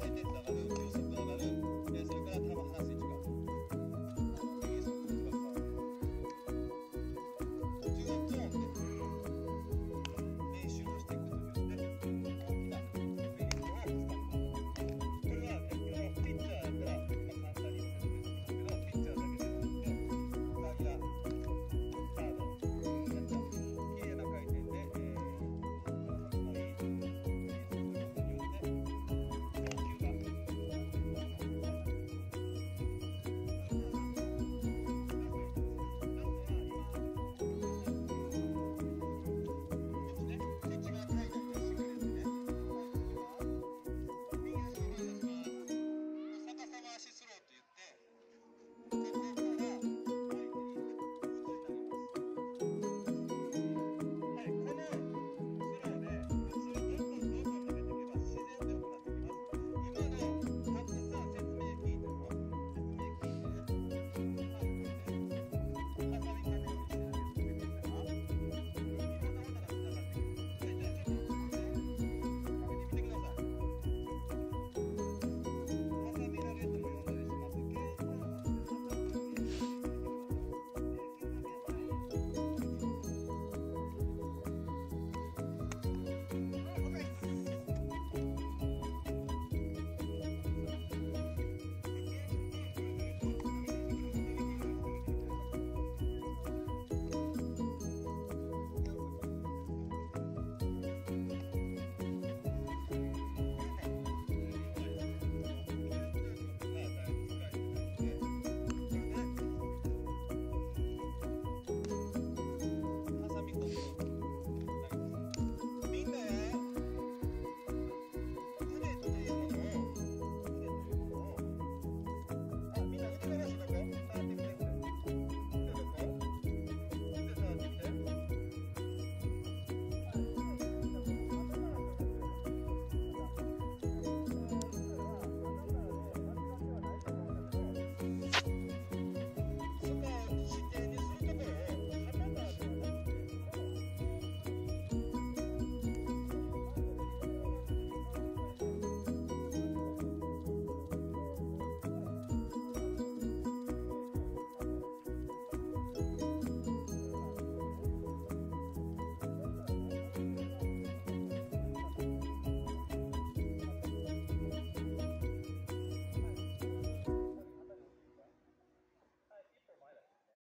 Did it though.